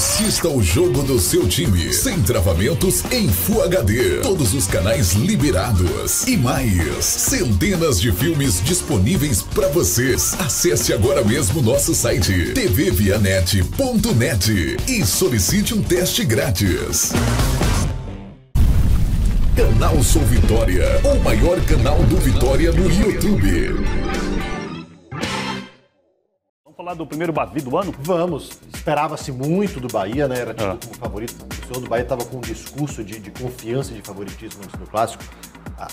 Assista o jogo do seu time sem travamentos em Full HD. Todos os canais liberados e mais centenas de filmes disponíveis para vocês. Acesse agora mesmo nosso site tvvianet.net e solicite um teste grátis. Canal Sou Vitória, o maior canal do Vitória no YouTube. Falar do primeiro Bavi do ano? Vamos. Esperava-se muito do Bahia, né? Era tido Ah. como favorito. O senhor do Bahia estava com um discurso de, de confiança e de favoritismo antes do clássico.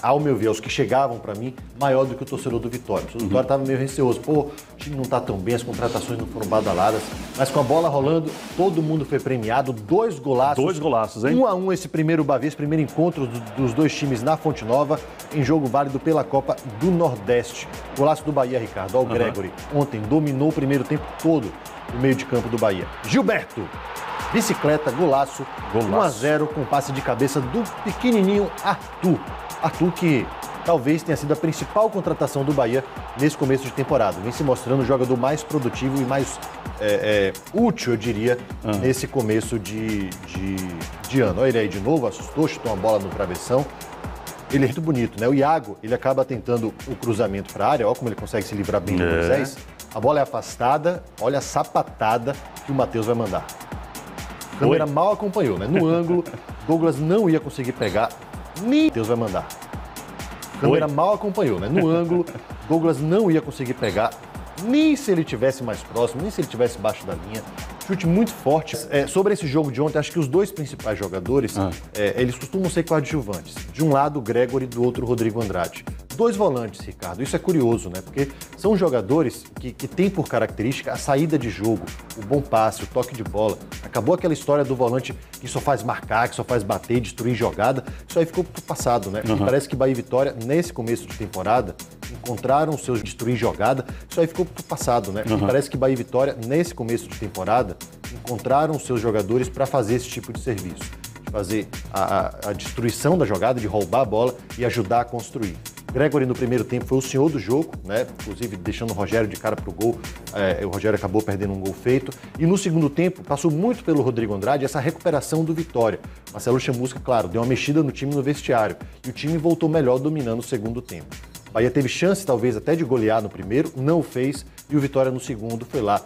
Ao meu ver, os que chegavam para mim, maior do que o torcedor do Vitória. O torcedor do Vitória estava meio receoso. Pô, o time não tá tão bem, as contratações não foram badaladas. Mas com a bola rolando, todo mundo foi premiado. Dois golaços. Dois golaços, hein? Um a um esse primeiro Bavi, esse primeiro encontro do- dos dois times na Fonte Nova, em jogo válido pela Copa do Nordeste. Golaço do Bahia, Ricardo. Ó, o Gregory. Ontem dominou o primeiro tempo todo o meio de campo do Bahia. Gilberto. Bicicleta, golaço, Golaço. 1 a 0 com passe de cabeça do pequenininho Arthur. Arthur que talvez tenha sido a principal contratação do Bahia nesse começo de temporada. Vem se mostrando o jogador mais produtivo e mais é, é, útil, eu diria, nesse começo de, de, de ano. Olha ele aí de novo, assustou, chutou uma bola no travessão. Ele é muito bonito, né? O Iago, ele acaba tentando o cruzamento para a área, olha como ele consegue se livrar bem do É. Moisés. A bola é afastada, olha a sapatada que o Matheus vai mandar. A câmera Oi. mal acompanhou, né? No ângulo, Douglas não ia conseguir pegar, nem Deus vai mandar. A câmera Oi. mal acompanhou, né? No ângulo, Douglas não ia conseguir pegar, nem se ele tivesse mais próximo, nem se ele tivesse baixo da linha. Chute muito forte. É, sobre esse jogo de ontem, acho que os dois principais jogadores, Ah. é, eles costumam ser coadjuvantes. De um lado, o Gregory, do outro, o Rodrigo Andrade. Dois volantes, Ricardo. Isso é curioso, né? Porque são jogadores que, que têm por característica a saída de jogo, o bom passe, o toque de bola. Acabou aquela história do volante que só faz marcar, que só faz bater, destruir jogada. Isso aí ficou pro passado, né? Parece que Bahia e Vitória, nesse começo de temporada, encontraram os seus destruir jogada. Isso aí ficou pro passado, né? Parece que Bahia e Vitória, nesse começo de temporada, encontraram os seus jogadores para fazer esse tipo de serviço. De fazer a, a- a destruição da jogada, de roubar a bola e ajudar a construir. Gregory no primeiro tempo foi o senhor do jogo, né? Inclusive deixando o Rogério de cara pro gol. É, o Rogério acabou perdendo um gol feito. E no segundo tempo, passou muito pelo Rodrigo Andrade essa recuperação do Vitória. Marcelo Chamusca, claro, deu uma mexida no time no vestiário. E o time voltou melhor dominando o segundo tempo. Bahia teve chance, talvez, até de golear no primeiro, não fez. E o Vitória no segundo foi lá,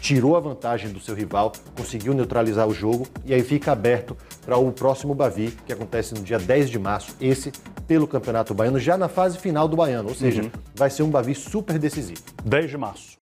tirou a vantagem do seu rival, conseguiu neutralizar o jogo e aí fica aberto para o próximo Bavi, que acontece no dia 10 de março, esse pelo Campeonato Baiano, já na fase final do Baiano, ou seja, vai ser um Bavi super decisivo. 10 de março.